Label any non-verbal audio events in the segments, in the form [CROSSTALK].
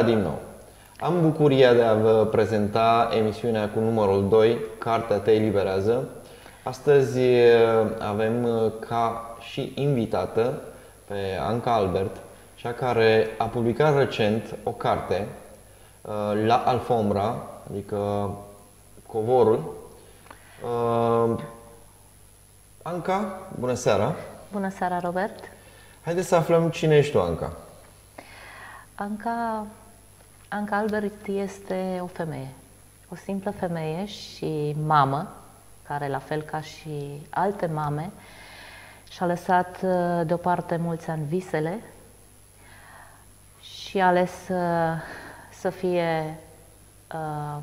Bună seara din nou! Am bucuria de a vă prezenta emisiunea cu numărul 2, Cartea te eliberează. Astăzi avem ca și invitată pe Anca Albert, cea care a publicat recent o carte la Alfombra, adică Covorul. Anca, bună seara! Bună seara, Robert! Haideți să aflăm cine ești tu, Anca. Anca, Anca Albert este o femeie, o simplă femeie și mamă, care la fel ca și alte mame, și-a lăsat uh, deoparte mulți ani visele și a ales să, uh, să fie uh,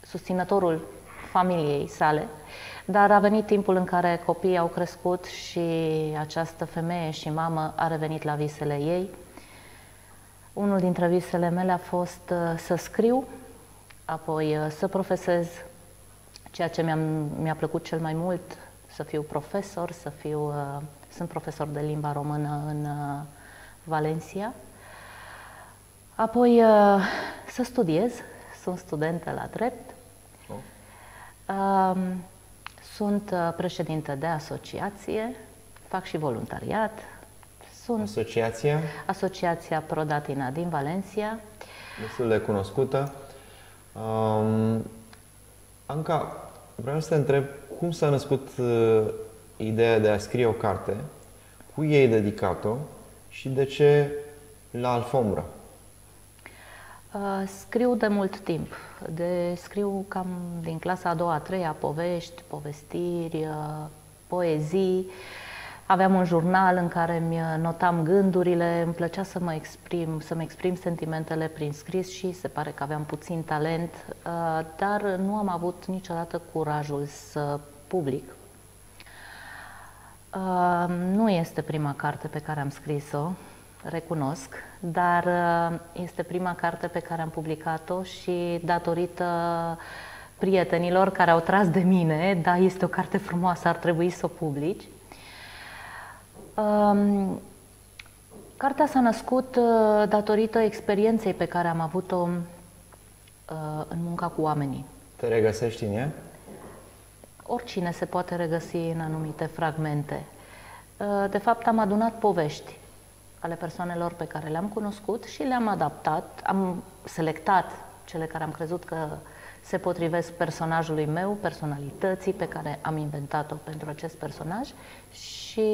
susținătorul familiei sale, dar a venit timpul în care copiii au crescut și această femeie și mamă a revenit la visele ei unul dintre visele mele a fost uh, să scriu, apoi uh, să profesez ceea ce mi-a, mi-a plăcut cel mai mult, să fiu profesor, să fiu, uh, sunt profesor de limba română în Valencia. Apoi să studiez, sunt studentă la drept. Oh. Um, sunt președintă de asociație, fac și voluntariat, sunt Asociația? Asociația Prodatina din Valencia. Destul de cunoscută. Um, Anca, vreau să te întreb cum s-a născut uh, ideea de a scrie o carte, cui ei dedicat-o și de ce la Alfombra? Uh, scriu de mult timp. De, scriu cam din clasa a doua, a treia, povești, povestiri, uh, poezii. Uh, Aveam un jurnal în care îmi notam gândurile, îmi plăcea să mă exprim, să-mi exprim sentimentele prin scris și se pare că aveam puțin talent, uh, dar nu am avut niciodată curajul să public. Uh, nu este prima carte pe care am scris-o, recunosc, dar uh, este prima carte pe care am publicat-o și datorită prietenilor care au tras de mine, da, este o carte frumoasă, ar trebui să o publici. Um, cartea s-a născut uh, datorită experienței pe care am avut-o uh, în munca cu oamenii. Te regăsești în ea? Oricine se poate regăsi în anumite fragmente. Uh, de fapt, am adunat povești ale persoanelor pe care le-am cunoscut și le-am adaptat, am selectat cele care am crezut că se potrivesc personajului meu, personalității pe care am inventat-o pentru acest personaj și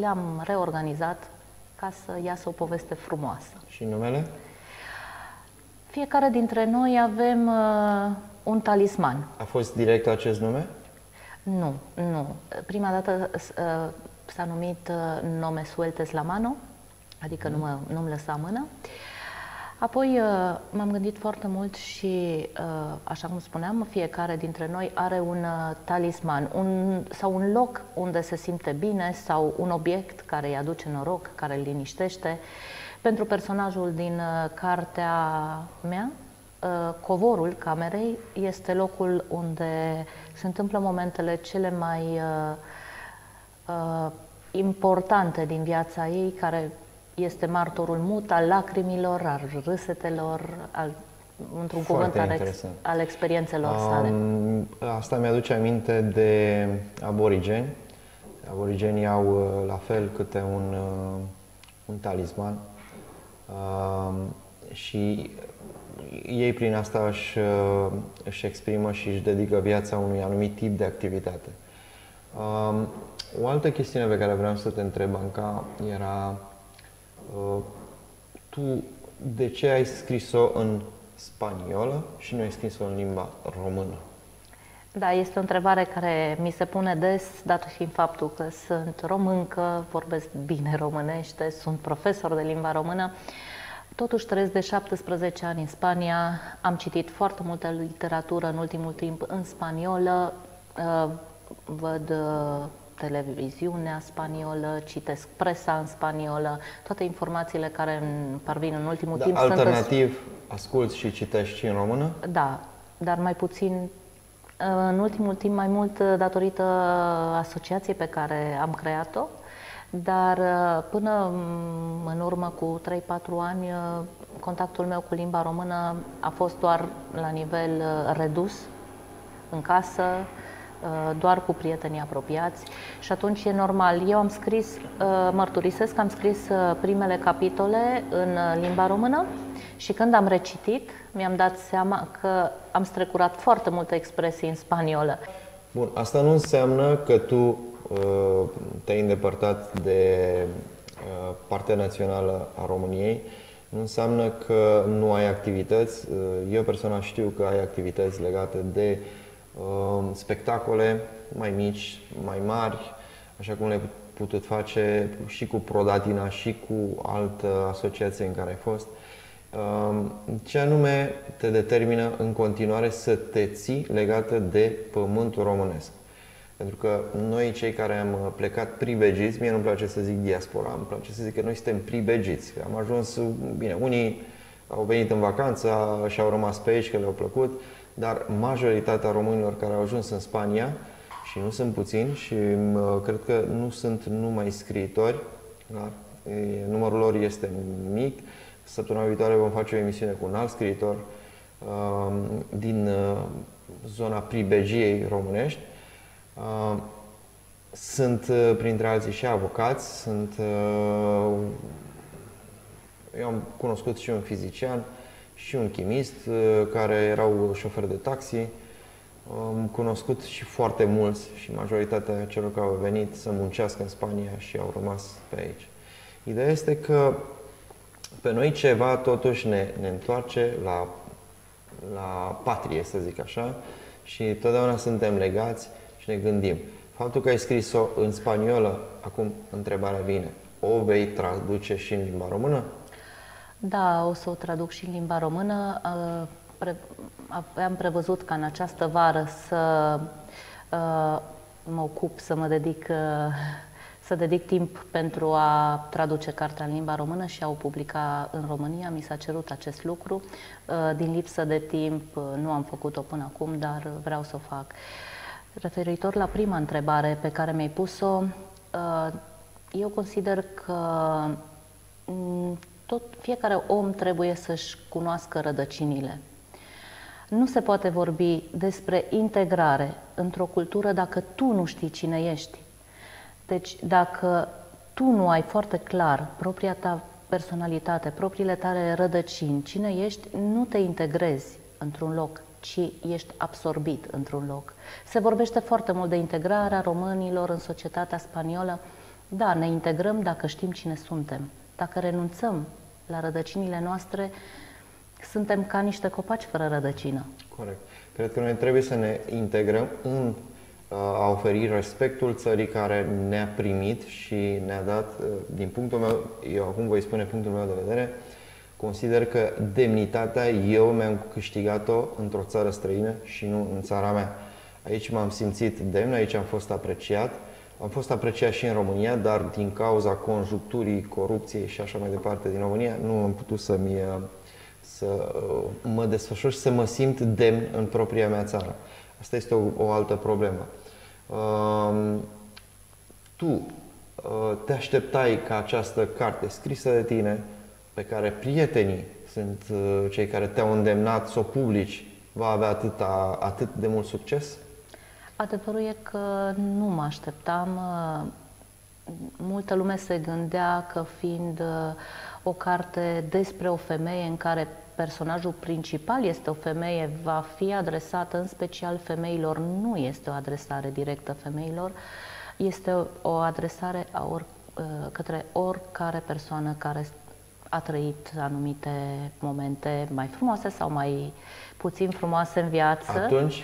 le-am reorganizat ca să iasă o poveste frumoasă. Și numele? Fiecare dintre noi avem uh, un talisman. A fost direct acest nume? Nu, nu. Prima dată uh, s-a numit uh, Nome Sueltes la Mano, adică mm. nu mă, nu-mi lăsa mână. Uh, Apoi uh, m-am gândit foarte mult și, uh, așa cum spuneam, fiecare dintre noi are un uh, talisman un, sau un loc unde se simte bine sau un obiect care îi aduce noroc, care îl liniștește. Pentru personajul din cartea mea, covorul camerei este locul unde se întâmplă momentele cele mai importante din viața ei, care este martorul mut al lacrimilor, al râsetelor, al, într-un cuvânt, al, ex, al experiențelor um, sale. Asta mi-aduce aminte de aborigeni. Aborigenii au uh, la fel câte un, uh, un talisman um, și ei prin asta își, uh, își exprimă și își dedică viața unui anumit tip de activitate. Um, o altă chestiune pe care vreau să te întreb, Anca, era Uh, tu de ce ai scris-o în spaniolă și nu ai scris-o în limba română? Da, este o întrebare care mi se pune des, dat fiind faptul că sunt româncă, vorbesc bine românește, sunt profesor de limba română. Totuși trăiesc de 17 ani în Spania, am citit foarte multă literatură în ultimul timp în spaniolă, uh, văd uh, televiziunea spaniolă, citesc presa în spaniolă, toate informațiile care îmi parvin în ultimul da, timp alternativ, sunt... asculți și citești și în română? Da, dar mai puțin în ultimul timp mai mult datorită asociației pe care am creat-o, dar uh, până în urmă cu 3-4 ani, uh, contactul meu cu limba română a fost doar la nivel uh, redus, în casă, doar cu prietenii apropiați și atunci e normal. Eu am scris, mărturisesc că am scris primele capitole în limba română și când am recitit, mi-am dat seama că am strecurat foarte multe expresii în spaniolă. Bun, asta nu înseamnă că tu Uh, te-ai îndepărtat de uh, partea națională a României, nu înseamnă că nu ai activități. Uh, eu personal știu că ai activități legate de spectacole mai mici, mai mari, așa cum le-ai putut face și cu Prodatina și cu altă asociație în care ai fost. Ce anume te determină în continuare să te ții legată de pământul românesc? Pentru că noi, cei care am plecat pribegiți, mie nu-mi place să zic diaspora, îmi place să zic că noi suntem pribegiți. Am ajuns, bine, unii au venit în vacanță și au rămas pe aici, că le-au plăcut, dar majoritatea românilor care au ajuns în Spania, și nu sunt puțini, și cred că nu sunt numai scriitori, dar numărul lor este mic. Săptămâna viitoare vom face o emisiune cu un alt scriitor um, din uh, zona pribegiei românești, Uh, sunt uh, printre alții și avocați, sunt, uh, eu am cunoscut și un fizician și un chimist care erau șoferi de taxi. Am cunoscut și foarte mulți și majoritatea celor care au venit să muncească în Spania și au rămas pe aici. Ideea este că pe noi ceva totuși ne, ne întoarce la, la patrie, să zic așa, și totdeauna suntem legați și ne gândim. Faptul că ai scris-o în spaniolă, acum întrebarea vine, o vei traduce și în limba română? Da, o să o traduc și în limba română. Am prevăzut ca în această vară să mă ocup, să mă dedic, să dedic timp pentru a traduce cartea în limba română și a o publica în România. Mi s-a cerut acest lucru. Din lipsă de timp nu am făcut-o până acum, dar vreau să o fac. Referitor la prima întrebare pe care mi-ai pus-o, uh, eu consider că mm, tot fiecare om trebuie să-și cunoască rădăcinile. Nu se poate vorbi despre integrare într-o cultură dacă tu nu știi cine ești. Deci, dacă tu nu ai foarte clar propria ta personalitate, propriile tale rădăcini, cine ești, nu te integrezi într-un loc ci ești absorbit într-un loc. Se vorbește foarte mult de integrarea românilor în societatea spaniolă. Da, ne integrăm dacă știm cine suntem. Dacă renunțăm la rădăcinile noastre, suntem ca niște copaci fără rădăcină. Corect. Cred că noi trebuie să ne integrăm în uh, a oferi respectul țării care ne-a primit și ne-a dat, uh, din punctul meu, eu acum voi spune punctul meu de vedere, Consider că demnitatea eu mi-am câștigat-o într-o țară străină și nu în țara mea. Aici m-am simțit demn, aici am fost apreciat. Am fost apreciat și în România, dar din cauza conjuncturii, corupției și așa mai departe din România, nu am putut să-mi, să uh, mă desfășor și să mă simt demn în propria mea țară. Asta este o, o altă problemă. Um, tu uh, te așteptai ca această carte scrisă de tine pe care prietenii sunt uh, cei care te-au îndemnat să o publici, va avea atât, atât de mult succes? Adevărul e că nu mă așteptam. Uh, multă lume se gândea că fiind uh, o carte despre o femeie în care personajul principal este o femeie, va fi adresată în special femeilor. Nu este o adresare directă femeilor, este o adresare a or, către oricare persoană care a trăit anumite momente mai frumoase sau mai puțin frumoase în viață. Atunci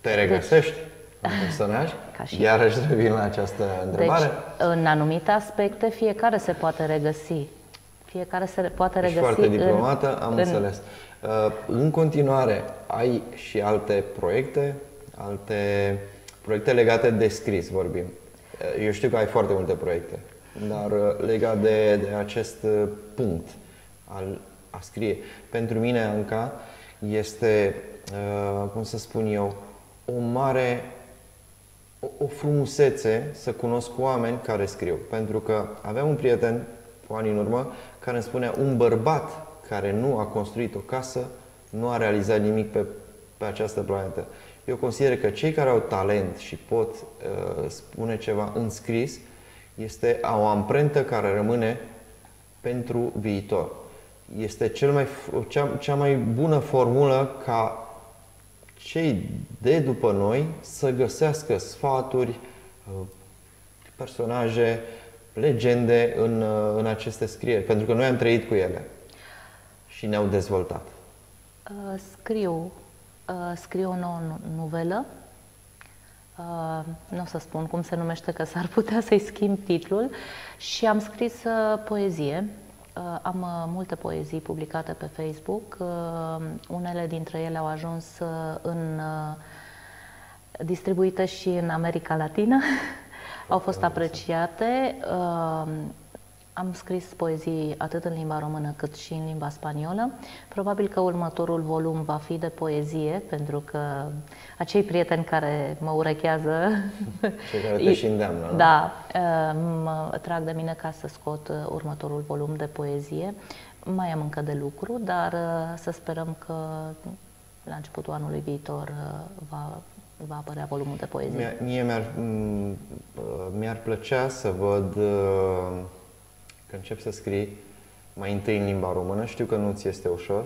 te regăsești deci, în personaj? [LAUGHS] Ca și Iarăși revin la această întrebare. Deci, în anumite aspecte, fiecare se poate regăsi. Fiecare se poate regăsi. Ești foarte diplomată, în, am în... înțeles. Uh, în continuare, ai și alte proiecte, alte proiecte legate de scris, vorbim. Uh, eu știu că ai foarte multe proiecte. Dar uh, legat de, de acest uh, punct al a scrie, pentru mine, Anca, este, uh, cum să spun eu, o mare o, o frumusețe să cunosc oameni care scriu. Pentru că aveam un prieten cu ani în urmă care îmi spunea un bărbat care nu a construit o casă nu a realizat nimic pe, pe această planetă. Eu consider că cei care au talent și pot uh, spune ceva în scris este o amprentă care rămâne pentru viitor. Este cel mai, cea, cea mai bună formulă ca cei de după noi să găsească sfaturi, uh, personaje, legende în, uh, în aceste scrieri, pentru că noi am trăit cu ele și ne-au dezvoltat. Uh, scriu, scriu o nouă novelă. Nu o să spun cum se numește, că s-ar putea să-i schimb titlul. Și am scris poezie Uh, am uh, multe poezii publicate pe Facebook. Uh, unele dintre ele au ajuns în distribuite și în America Latină. [LAUGHS] au fost apreciate. Am scris poezii atât în limba română cât și în limba spaniolă. Probabil că următorul volum va fi de poezie, pentru că acei prieteni care mă urechează... Cei care te [LAUGHS] și îndeamnă, nu? Da, uh, mă trag de mine ca să scot uh, următorul volum de poezie. Mai am încă de lucru, dar uh, să sperăm că la începutul anului viitor va, va apărea volumul de poezie. Mie mi-ar, mi-ar plăcea să văd că începi să scrii mai întâi în limba română. Știu că nu ți este ușor.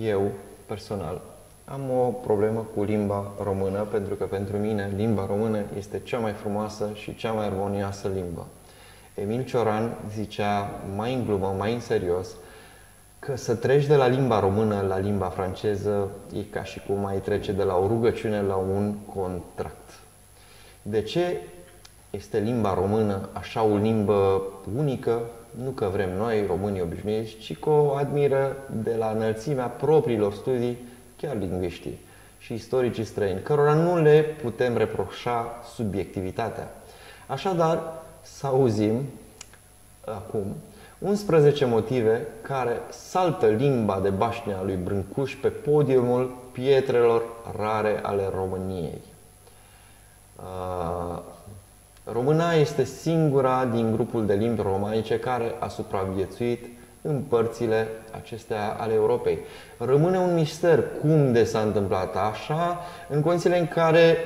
Eu, personal, am o problemă cu limba română, pentru că pentru mine limba română este cea mai frumoasă și cea mai armonioasă limbă. Emil Cioran zicea mai în glumă, mai în serios, că să treci de la limba română la limba franceză e ca și cum ai trece de la o rugăciune la un contract. De ce este limba română așa o limbă unică, nu că vrem noi, românii obișnuiți, ci că o admiră de la înălțimea propriilor studii, chiar lingviștii și istoricii străini, cărora nu le putem reproșa subiectivitatea. Așadar, să auzim acum 11 motive care saltă limba de bașne a lui Brâncuș pe podiumul pietrelor rare ale României. Româna este singura din grupul de limbi romanice care a supraviețuit în părțile acestea ale Europei. Rămâne un mister cum de s-a întâmplat așa, în condițiile în care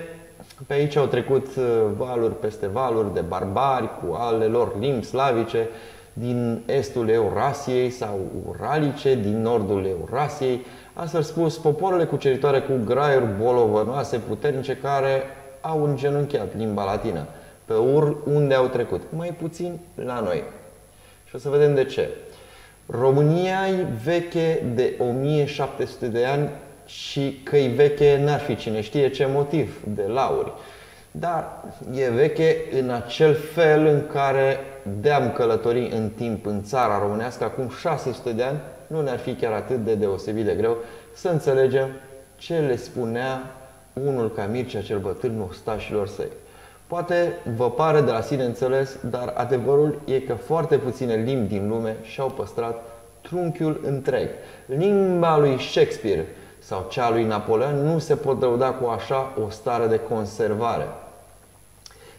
pe aici au trecut uh, valuri peste valuri de barbari cu ale lor limbi slavice din estul Eurasiei sau uralice, din nordul Eurasiei, astfel spus, popoarele cuceritoare cu graiuri bolovănoase puternice care au îngenunchiat limba latină pe ur unde au trecut. Mai puțin la noi. Și o să vedem de ce. România e veche de 1700 de ani și că e veche n-ar fi cine știe ce motiv de lauri. Dar e veche în acel fel în care de-am călători în timp în țara românească acum 600 de ani, nu ne-ar fi chiar atât de deosebit de greu să înțelegem ce le spunea unul ca Mircea cel bătrân ostașilor săi. Poate vă pare de la sine înțeles, dar adevărul e că foarte puține limbi din lume și-au păstrat trunchiul întreg. Limba lui Shakespeare sau cea lui Napoleon nu se pot lăuda cu așa o stare de conservare.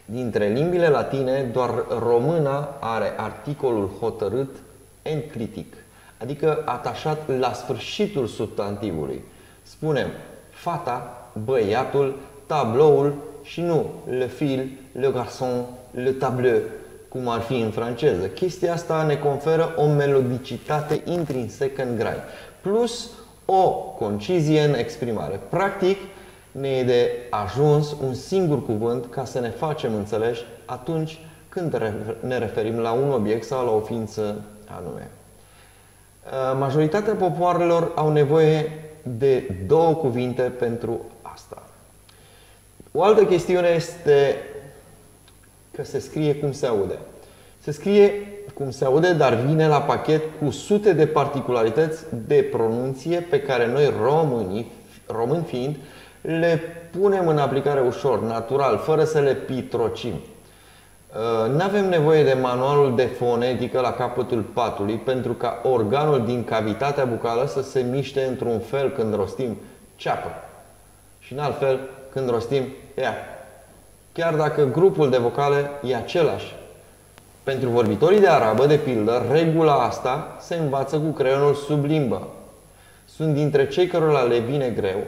Dintre limbile latine, doar româna are articolul hotărât enclitic, adică atașat la sfârșitul substantivului. Spunem fata, băiatul, tabloul, și nu le fil, le garçon, le tableu, cum ar fi în franceză. Chestia asta ne conferă o melodicitate intrinsecă în grai, plus o concizie în exprimare. Practic, ne e de ajuns un singur cuvânt ca să ne facem înțeleși atunci când ne referim la un obiect sau la o ființă anume. Majoritatea popoarelor au nevoie de două cuvinte pentru asta. O altă chestiune este că se scrie cum se aude. Se scrie cum se aude, dar vine la pachet cu sute de particularități de pronunție pe care noi românii, români fiind, le punem în aplicare ușor, natural, fără să le pitrocim. Uh, nu avem nevoie de manualul de fonetică la capătul patului pentru ca organul din cavitatea bucală să se miște într-un fel când rostim ceapă Și în alt fel, când rostim, ea. Chiar dacă grupul de vocale e același. Pentru vorbitorii de arabă, de pildă, regula asta se învață cu creionul sub limbă. Sunt dintre cei cărora le vine greu.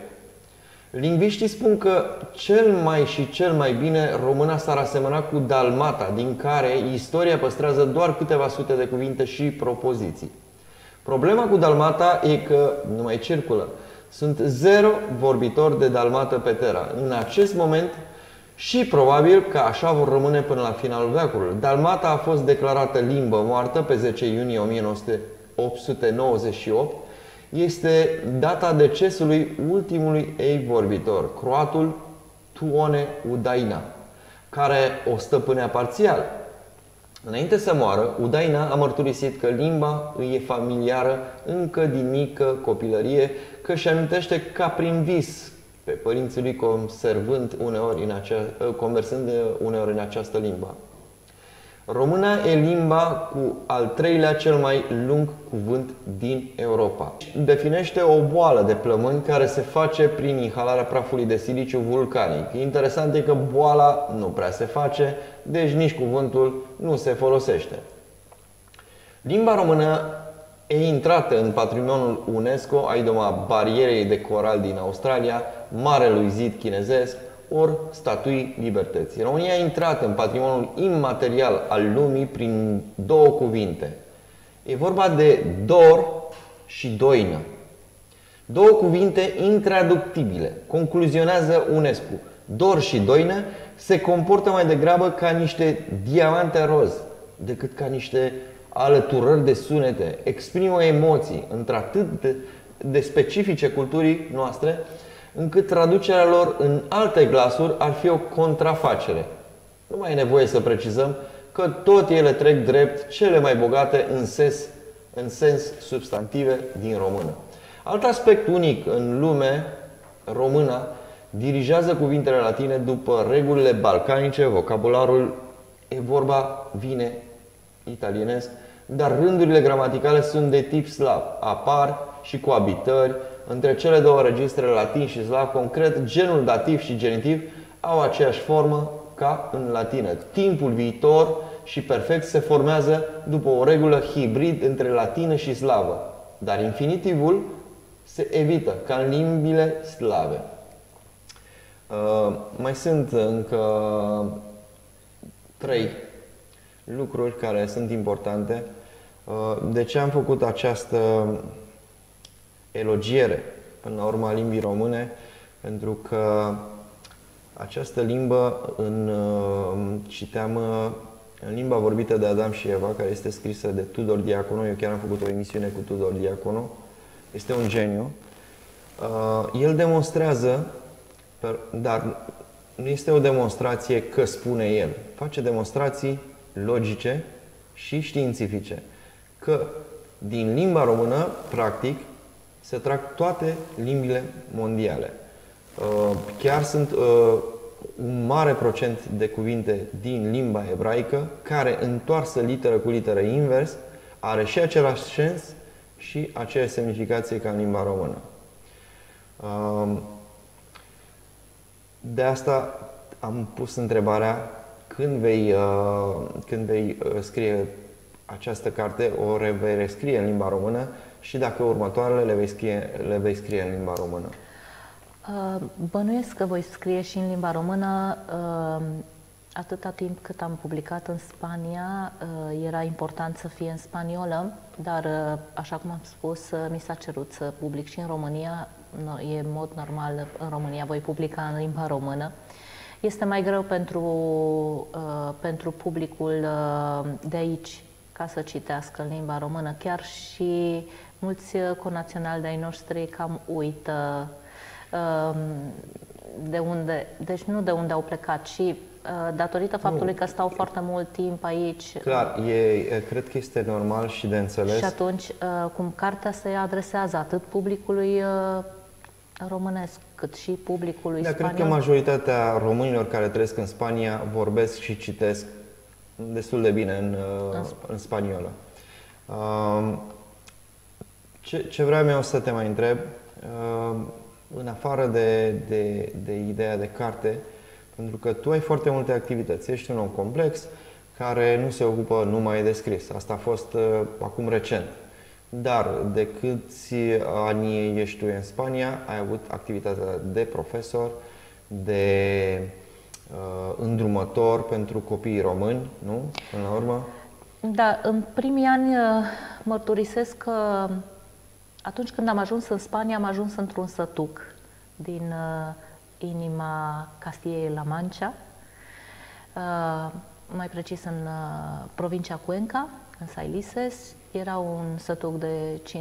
Lingviștii spun că cel mai și cel mai bine româna s-ar asemăna cu dalmata, din care istoria păstrează doar câteva sute de cuvinte și propoziții. Problema cu dalmata e că nu mai circulă. Sunt zero vorbitori de dalmată pe Terra. În acest moment și probabil că așa vor rămâne până la finalul veacului. Dalmata a fost declarată limbă moartă pe 10 iunie 1898. Este data decesului ultimului ei vorbitor, croatul Tuone Udaina, care o stăpânea parțial. Înainte să moară, Udaina a mărturisit că limba îi e familiară încă din mică copilărie, că și amintește ca prin vis pe părinții lui conservând uneori în acea, conversând uneori în această limbă. Româna e limba cu al treilea cel mai lung cuvânt din Europa. Definește o boală de plămâni care se face prin inhalarea prafului de siliciu vulcanic. Interesant e că boala nu prea se face, deci nici cuvântul nu se folosește. Limba română e intrată în patrimoniul UNESCO, ai doma barierei de coral din Australia, Marelui Zid chinezesc, ori statui libertății. România a intrat în patrimoniul imaterial al lumii prin două cuvinte. E vorba de dor și doină. Două cuvinte intraductibile. Concluzionează UNESCO. Dor și doină se comportă mai degrabă ca niște diamante roz decât ca niște alăturări de sunete. Exprimă emoții într-atât de, de specifice culturii noastre încât traducerea lor în alte glasuri ar fi o contrafacere. Nu mai e nevoie să precizăm că tot ele trec drept cele mai bogate în sens, în sens substantive din română. Alt aspect unic în lume, româna, dirigează cuvintele latine după regulile balcanice, vocabularul e vorba, vine italienesc, dar rândurile gramaticale sunt de tip slav. Apar și coabitări, între cele două registre latin și slav, concret, genul dativ și genitiv au aceeași formă ca în latină. Timpul viitor și perfect se formează după o regulă hibrid între latină și slavă, dar infinitivul se evită, ca în limbile slave. Uh, mai sunt încă trei lucruri care sunt importante. Uh, de ce am făcut această elogiere, până la urmă, a limbii române, pentru că această limbă, în, uh, citeam uh, în limba vorbită de Adam și Eva, care este scrisă de Tudor Diaconu, eu chiar am făcut o emisiune cu Tudor Diaconu, este un geniu. Uh, el demonstrează, dar nu este o demonstrație că spune el, face demonstrații logice și științifice. Că din limba română, practic, se trag toate limbile mondiale. Uh, chiar sunt uh, un mare procent de cuvinte din limba ebraică care, întoarsă literă cu literă invers, are și același sens și aceeași semnificație ca în limba română. Uh, de asta am pus întrebarea când vei, când vei scrie această carte, o vei rescrie în limba română și dacă următoarele le vei scrie, le vei scrie în limba română? Uh, bănuiesc că voi scrie și în limba română. Uh, atâta timp cât am publicat în Spania, uh, era important să fie în spaniolă, dar, așa cum am spus, mi s-a cerut să public și în România. E în mod normal, în România voi publica în limba română. Este mai greu pentru, pentru publicul de aici ca să citească în limba română. Chiar și mulți uh, conaționali de-ai noștri cam uită um, de unde, deci nu de unde au plecat, ci uh, datorită faptului nu. că stau foarte mult timp aici. Clar, e, cred că este normal și de înțeles. Și atunci, uh, cum cartea se adresează atât publicului românesc, cât și publicului da, spaniol. cred că majoritatea românilor care trăiesc în Spania vorbesc și citesc destul de bine în, în, în spaniolă. Um, ce, ce vreau eu să te mai întreb, uh, în afară de, de, de ideea de carte, pentru că tu ai foarte multe activități. Ești un om complex care nu se ocupă numai de scris. Asta a fost uh, acum recent. Dar de câți ani ești tu în Spania, ai avut activitatea de profesor, de uh, îndrumător pentru copiii români, nu? Până la urmă? Da, în primii ani uh, mărturisesc că atunci când am ajuns în Spania, am ajuns într-un sătuc din uh, inima Castiei La Mancha, uh, mai precis în uh, provincia Cuenca, în Sailises. Era un sătuc de 500-600 de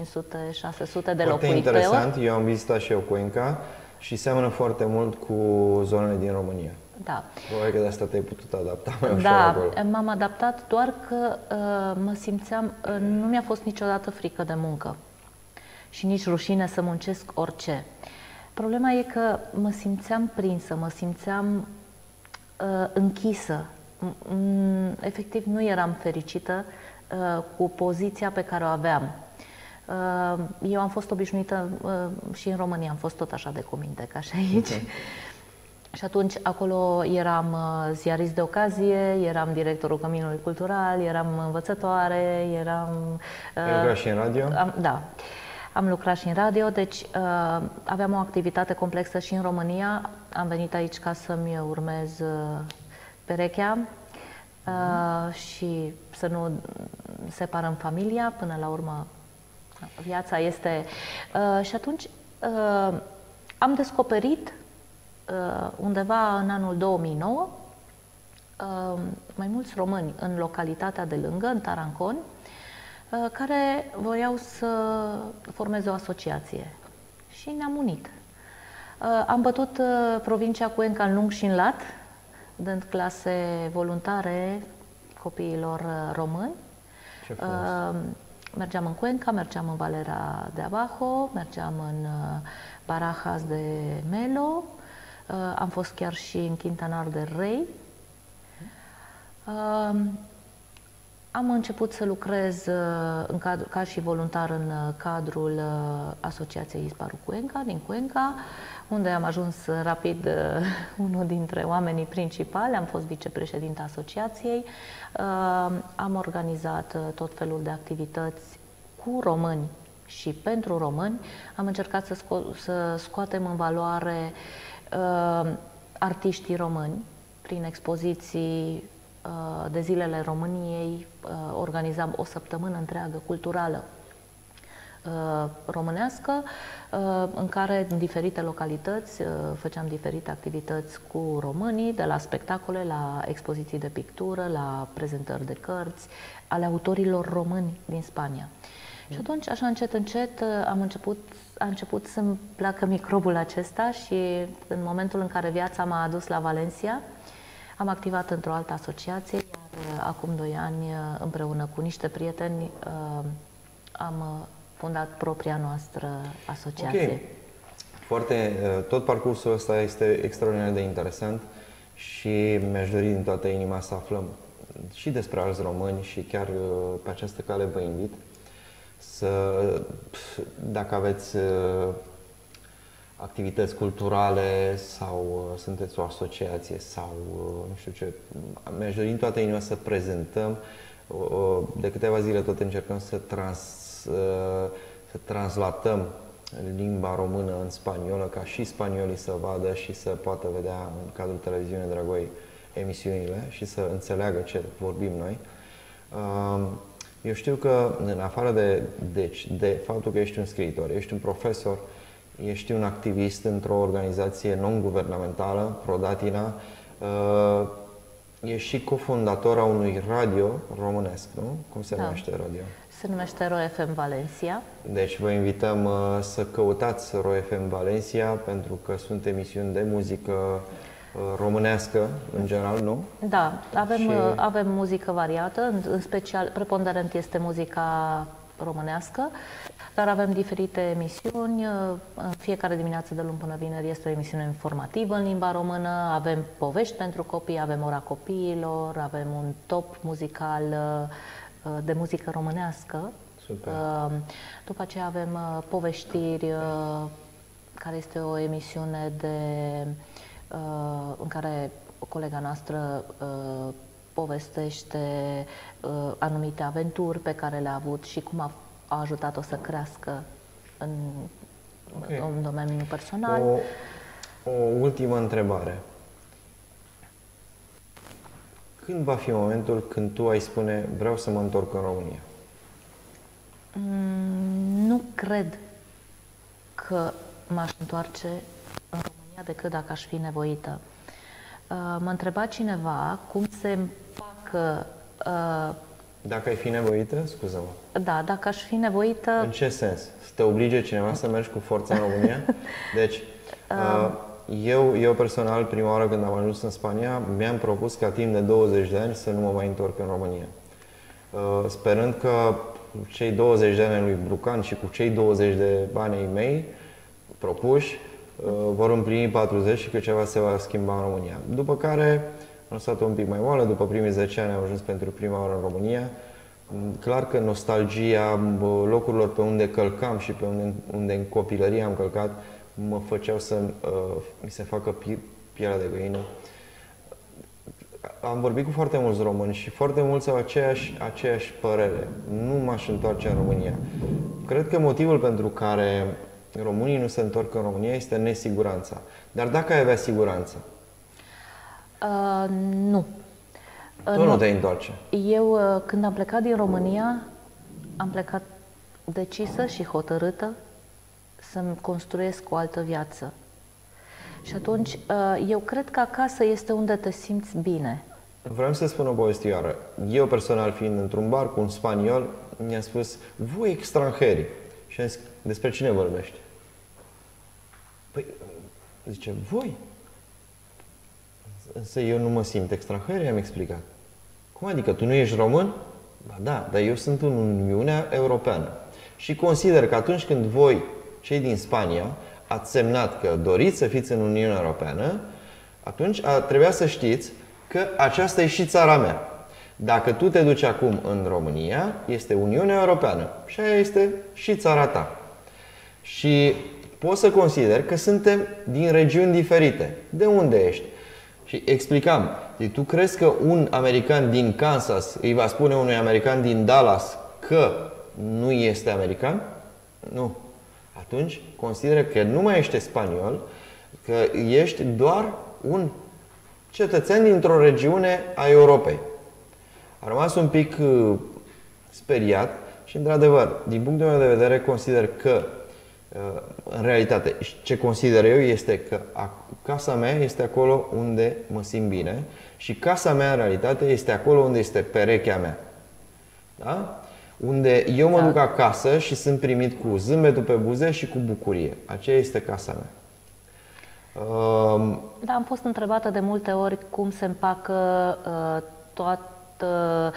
Foarte locuitori. interesant, eu am vizitat și eu Cuenca și seamănă foarte mult cu zonele din România. Da. Probabil că de asta te-ai putut adapta mai ușor Da, acolo. m-am adaptat doar că uh, mă simțeam, uh, nu mi-a fost niciodată frică de muncă și nici rușine să muncesc orice. Problema e că mă simțeam prinsă, mă simțeam uh, închisă. M- m- efectiv, nu eram fericită uh, cu poziția pe care o aveam. Uh, eu am fost obișnuită uh, și în România, am fost tot așa de cuminte ca și aici. Și atunci acolo eram uh, ziarist de ocazie, eram directorul Căminului Cultural, eram învățătoare, eram... Ai lucrat și în radio? Am, da, am lucrat și în radio, deci uh, aveam o activitate complexă și în România. Am venit aici ca să-mi urmez uh, perechea uh, și să nu separăm familia, până la urmă viața este... Uh, și atunci uh, am descoperit uh, undeva în anul 2009 uh, mai mulți români în localitatea de lângă, în Taranconi, uh, care voiau să formeze o asociație și ne-am unit. Uh, Am bătut uh, provincia Cuenca în lung și în lat, dând clase voluntare copiilor uh, români. Ce frumos. Uh, Mergeam în Cuenca, mergeam în Valera de Abajo, mergeam în uh, Barajas de Melo, uh, am fost chiar și în Quintanar de Rey. Uh, Am început să lucrez uh, în cadru, ca și voluntar în uh, cadrul uh, Asociației Isparu Cuenca, din Cuenca, unde am ajuns uh, rapid uh, [LAUGHS] unul dintre oamenii principali, am fost vicepreședinta asociației, Uh, am organizat uh, tot felul de activități cu români și pentru români. Am încercat să, sco- să scoatem în valoare uh, artiștii români prin expoziții uh, de zilele României. Uh, organizam o săptămână întreagă culturală uh, românească, uh, în care în diferite localități uh, făceam diferite activități cu românii, de la spectacole, la expoziții de pictură, la prezentări de cărți, ale autorilor români din Spania. Și atunci, așa încet, încet, uh, am început, a început să-mi placă microbul acesta și în momentul în care viața m-a adus la Valencia, am activat într-o altă asociație, iar uh, acum doi ani, uh, împreună cu niște prieteni, uh, am uh, fundat propria noastră asociație. Ok. Foarte, uh, tot parcursul ăsta este extraordinar de interesant și mi-aș dori din toată inima să aflăm și despre alți români și chiar uh, pe această cale vă invit să, pf, dacă aveți uh, activități culturale sau uh, sunteți o asociație sau uh, nu știu ce, mi-aș dori din toată inima să prezentăm. Uh, De câteva zile tot încercăm să, trans, uh, să translatăm limba română în spaniolă, ca și spaniolii să vadă și să poată vedea în cadrul televiziunii Dragoi emisiunile și să înțeleagă ce vorbim noi. Um, Eu știu că, în afară de, deci, de faptul că ești un scriitor, ești un profesor, ești un activist într-o organizație non-guvernamentală, Prodatina, uh, ești și cofondator a unui radio românesc, nu? Cum se Da. numește radio? Se numește RoFM Valencia. Deci vă invităm uh, să căutați RoFM Valencia pentru că sunt emisiuni de muzică uh, românească în general, nu? Da, avem, Și- și... avem muzică variată, în, în special preponderent este muzica românească, dar avem diferite emisiuni. În fiecare dimineață de luni până vineri este o emisiune informativă în limba română, avem povești pentru copii, avem ora copiilor, avem un top muzical uh, de muzică românească. Super. Uh, După aceea avem uh, poveștiri uh, care este o emisiune de, uh, în care colega noastră uh, povestește uh, anumite aventuri pe care le-a avut și cum a, a ajutat-o să crească în, okay. în domeniul personal. O, o ultimă întrebare. Când va fi momentul când tu ai spune vreau să mă întorc în România? Mm, nu cred că m-aș întoarce în România decât dacă aș fi nevoită. Uh, mă întreba cineva cum se împacă... Uh, dacă ai fi nevoită, scuză-mă. Da, dacă aș fi nevoită... În ce sens? Să te oblige cineva să mergi cu forță în România? [LAUGHS] Deci, uh, eu, eu personal, prima oară când am ajuns în Spania, mi-am propus ca timp de 20 de ani să nu mă mai întorc în România. Sperând că cei 20 de ani lui Brucan și cu cei 20 de bani mei propuși, uh, vor împlini 40 și că ceva se va schimba în România. După care am stat un pic mai moală, după primii 10 ani am ajuns pentru prima oară în România. Clar că nostalgia locurilor pe unde călcam și pe unde, unde în copilărie am călcat mă făceau să uh, mi se facă pielea de găină am vorbit cu foarte mulți români și foarte mulți au aceeași, aceeași părere. Nu m-aș întoarce în România. Cred că motivul pentru care românii nu se întorc în România este nesiguranța. Dar dacă ai avea siguranță? Uh, nu. Tu uh, nu, nu te întoarce. Eu, uh, când am plecat din România, am plecat decisă și hotărâtă să-mi construiesc o altă viață. Și atunci, uh, eu cred că acasă este unde te simți bine. Vreau să spun o povestioară. Eu personal fiind într-un bar cu un spaniol, mi-a spus, voi extranjeri. Și am zis, despre cine vorbești? Păi, zice, voi? Însă eu nu mă simt extranjer, i-am explicat. Cum adică, tu nu ești român? Ba da, dar eu sunt în Uniunea Europeană. Și consider că atunci când voi, cei din Spania, ați semnat că doriți să fiți în Uniunea Europeană, atunci a, trebuia să știți că aceasta e și țara mea. Dacă tu te duci acum în România, este Uniunea Europeană și aia este și țara ta. Și poți să consider că suntem din regiuni diferite. De unde ești? Și explicam, tu crezi că un american din Kansas îi va spune unui american din Dallas că nu este american? Nu. Atunci consideră că nu mai ești spaniol, că ești doar un cetățean dintr-o regiune a Europei. A rămas un pic uh, speriat și, într-adevăr, din punctul meu de vedere, consider că, uh, în realitate, ce consider eu este că casa mea este acolo unde mă simt bine și casa mea, în realitate, este acolo unde este perechea mea. Da? Unde eu mă da. duc acasă și sunt primit cu zâmbetul pe buze și cu bucurie. Aceea este casa mea. Da, am fost întrebată de multe ori cum se împacă uh, toată uh,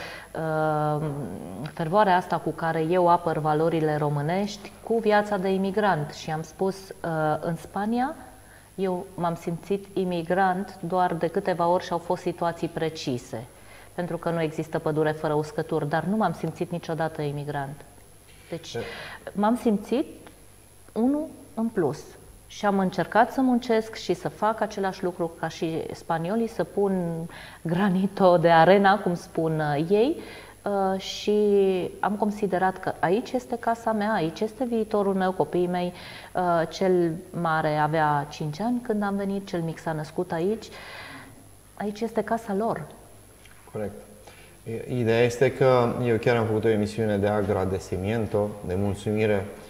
fervoarea asta cu care eu apăr valorile românești cu viața de imigrant și am spus uh, în Spania eu m-am simțit imigrant doar de câteva ori și au fost situații precise, pentru că nu există pădure fără uscături, dar nu m-am simțit niciodată imigrant. Deci m-am simțit unul în plus. Și am încercat să muncesc și să fac același lucru ca și spaniolii, să pun granito de arena, cum spun uh, ei, uh, și am considerat că aici este casa mea, aici este viitorul meu, copiii mei. Uh, cel mare avea 5 ani când am venit, cel mic s-a născut aici. Aici este casa lor. Corect. Ideea este că eu chiar am făcut o emisiune de agradecimiento, de mulțumire Uh,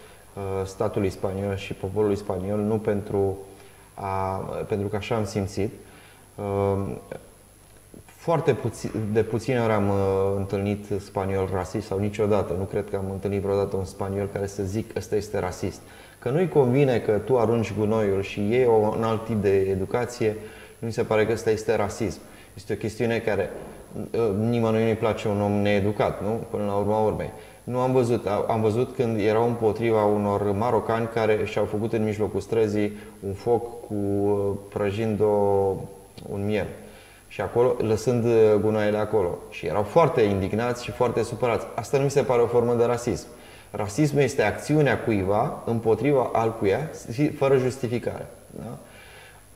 statului spaniol și poporului spaniol, nu pentru, a, pentru că așa am simțit. Uh, foarte puțin, de puțin ori am uh, întâlnit spaniol rasist sau niciodată. Nu cred că am întâlnit vreodată un spaniol care să zic ăsta este rasist. Că nu-i convine că tu arunci gunoiul și ei un alt tip de educație, nu mi se pare că ăsta este rasism. Este o chestiune care nimănui nu-i place un om needucat, nu? Până la urma urmei. Nu am văzut. Am văzut când erau împotriva unor marocani care și-au făcut în mijlocul străzii un foc cu uh, prăjind o, un miel. Și acolo, lăsând uh, gunoaiele acolo. Și erau foarte indignați și foarte supărați. Asta nu mi se pare o formă de rasism. Rasismul este acțiunea cuiva împotriva alcuia, fără justificare. Da?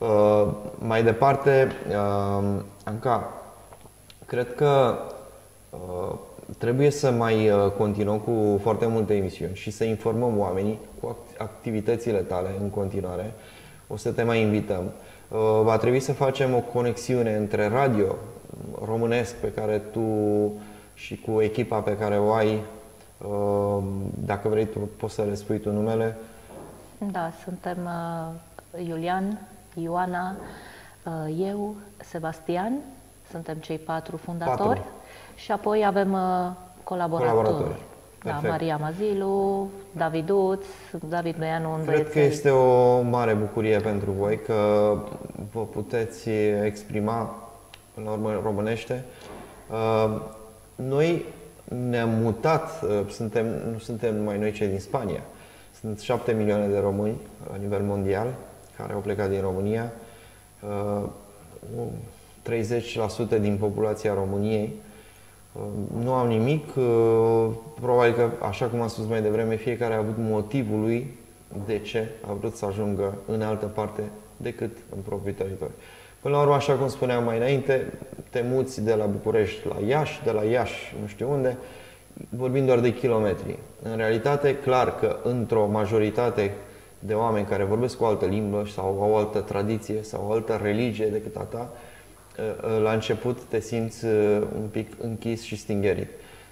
Uh, mai departe, uh, Anca, cred că uh, trebuie să mai uh, continuăm cu foarte multe emisiuni și să informăm oamenii cu activitățile tale în continuare. O să te mai invităm. Uh, va trebui să facem o conexiune între radio românesc pe care tu și cu echipa pe care o ai, uh, dacă vrei, tu poți să le spui tu numele. Da, suntem Iulian, Ioana, eu, Sebastian, suntem cei patru fundatori. Patru. Și apoi avem uh, colaboratori. colaboratori. Da, Maria Mazilu, David Uț, David Beanu, un Cred că este o mare bucurie pentru voi că vă puteți exprima în urmă românește. Uh, noi ne-am mutat, uh, suntem, nu suntem numai noi cei din Spania. Sunt șapte milioane de români la nivel mondial care au plecat din România. 30% din populația României nu am nimic, uh, probabil că, așa cum am spus mai devreme, fiecare a avut motivul lui de ce a vrut să ajungă în altă parte decât în propriul teritoriu. Până la urmă, așa cum spuneam mai înainte, te muți de la București la Iași, de la Iași nu știu unde, vorbim doar de kilometri. În realitate, clar că într-o majoritate de oameni care vorbesc o altă limbă sau au o altă tradiție sau o altă religie decât a ta, la început te simți uh, un pic închis și stingerit.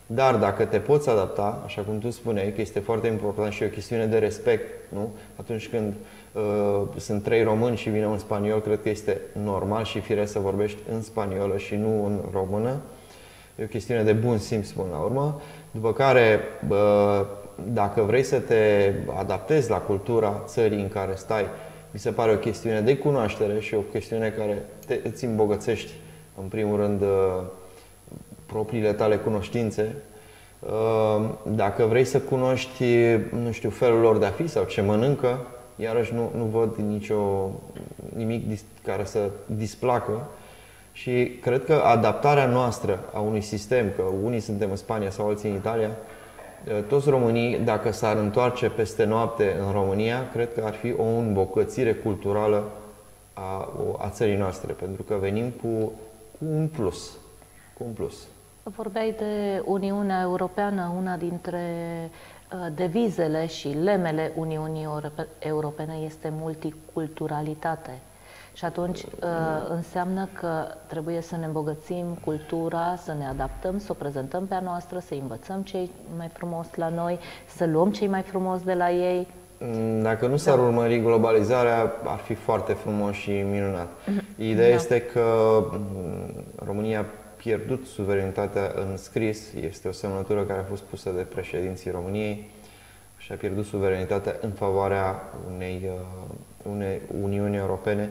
Dar dacă te poți adapta, așa cum tu spuneai, că este foarte important și o chestiune de respect, nu? Atunci când uh, sunt trei români și vine un spaniol, cred că este normal și firesc să vorbești în spaniolă și nu în română. E o chestiune de bun simț până la urmă. După care, uh, dacă vrei să te adaptezi la cultura țării în care stai, mi se pare o chestiune de cunoaștere și o chestiune care te, îți îmbogățești, în primul rând, uh, propriile tale cunoștințe. Uh, dacă vrei să cunoști, nu știu, felul lor de a fi sau ce mănâncă, iarăși nu, nu văd nicio, nimic care să displacă. Și cred că adaptarea noastră a unui sistem, că unii suntem în Spania sau alții în Italia, Eh, toți românii, dacă s-ar întoarce peste noapte în România, cred că ar fi o îmbogățire culturală a, a țării noastre, pentru că venim cu, cu un plus. Cu un plus. Vorbeai de Uniunea Europeană, una dintre eh, devizele și lemele Uniunii Europene este multiculturalitate. Și atunci uh, înseamnă că trebuie să ne îmbogățim cultura, să ne adaptăm, să o prezentăm pe a noastră, să învățăm cei mai frumos la noi, să luăm cei mai frumos de la ei. Mm, dacă nu s-ar da. urmări globalizarea, ar fi foarte frumos și minunat. Mhm. Ideea da. este că mm, România a pierdut suverenitatea în scris, este o semnătură care a fost pusă de președinții României și a pierdut suverenitatea în favoarea unei, uh, unei Uniuni Europene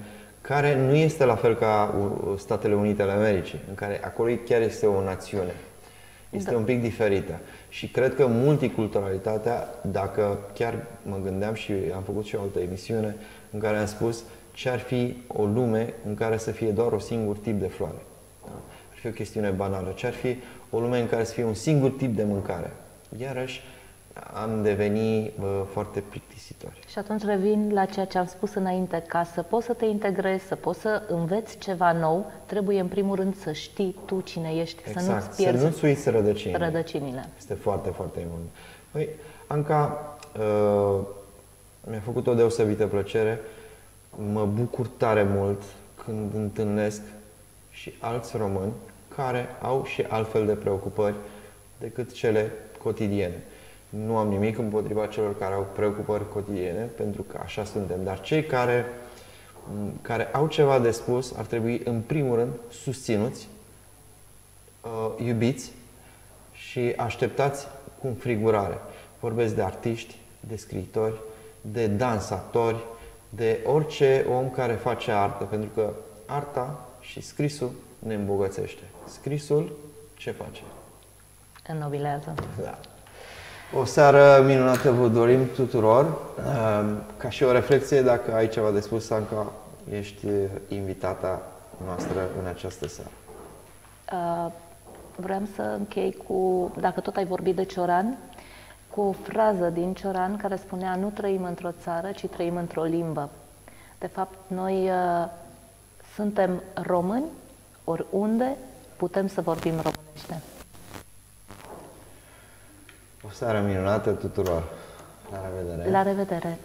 care nu este la fel ca Statele Unite ale Americii, în care acolo chiar este o națiune. Este da. un pic diferită. Și cred că multiculturalitatea, dacă chiar mă gândeam și am făcut și o altă emisiune în care am spus ce ar fi o lume în care să fie doar un singur tip de floare. Da? Ar fi o chestiune banală. Ce ar fi o lume în care să fie un singur tip de mâncare. Iarăși, am devenit uh, foarte plictisitori. Și atunci revin la ceea ce am spus înainte, ca să poți să te integrezi, să poți să înveți ceva nou, trebuie în primul rând să știi tu cine ești, exact. să nu-ți pierzi să nu-ți uiți rădăcinile. rădăcinile. Este foarte, foarte mult. Păi, Anca, uh, mi-a făcut o deosebită plăcere. Mă bucur tare mult când întâlnesc și alți români care au și altfel de preocupări decât cele cotidiene. Nu am nimic împotriva celor care au preocupări cotidiene, pentru că așa suntem. Dar cei care, care au ceva de spus ar trebui, în primul rând, susținuți, uh, iubiți și așteptați cu înfrigurare. Vorbesc de artiști, de scriitori, de dansatori, de orice om care face artă, pentru că arta și scrisul ne îmbogățește. Scrisul ce face? Înnobilează. Da. O seară minunată vă dorim tuturor. Ehm, ca și o reflexie, dacă ai ceva de spus, Sanca, ești invitata noastră în această seară. Uh, vreau să închei cu, dacă tot ai vorbit de Cioran, cu cu o frază din Cioran care spunea nu trăim într-o țară, ci trăim într-o limbă. De fapt, noi uh, suntem români, oriunde putem să vorbim românește. O seară minunată tuturor! La revedere! La revedere!